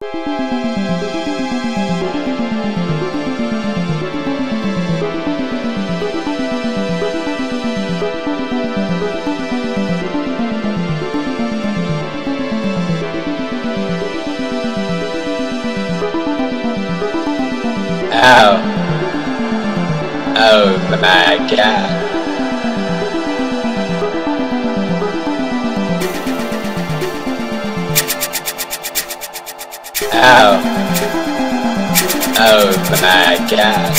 Oh. Oh my god. Oh. Oh my god.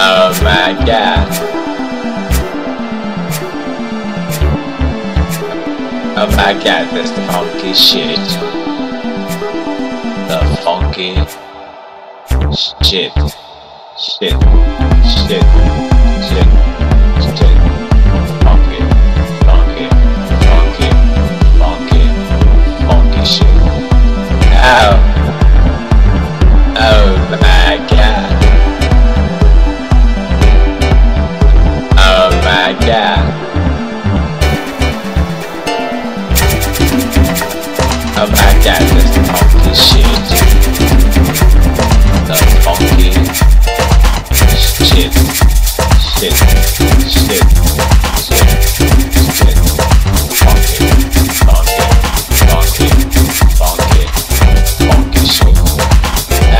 Oh my god. Oh my god, that's the funky shit. The funky shit. Shit. Shit. Shit. Shit. Funky. Oh shit. The shit. Shit. Shit. Shit. Shit. Shit.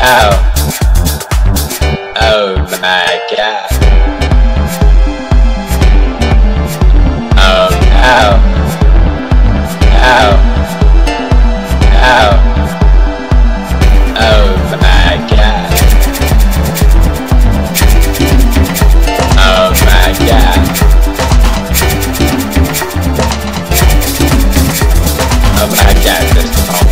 Oh. Oh my god. My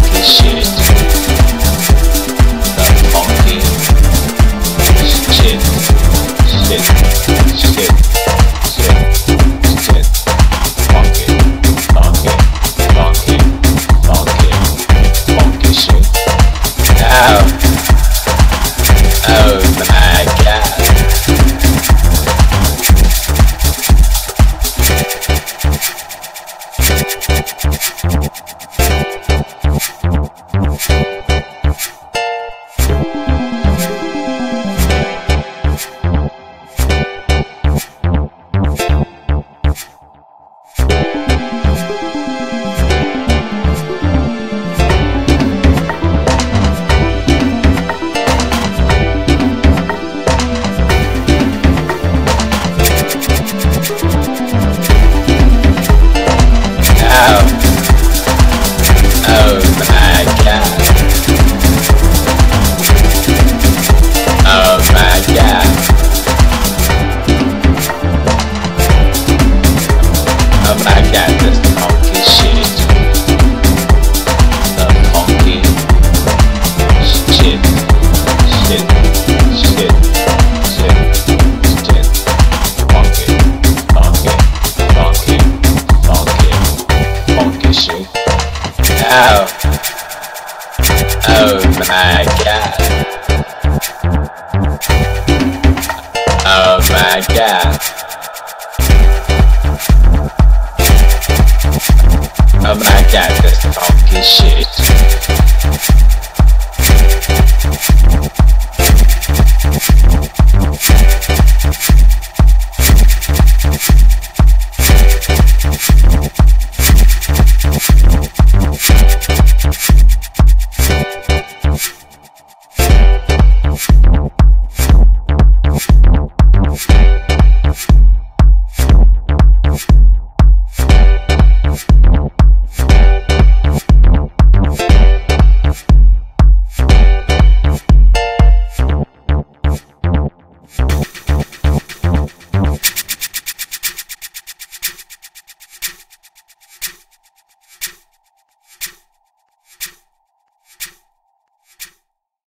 Oh. Oh my god. Oh my god. Oh my god, that's funky shit.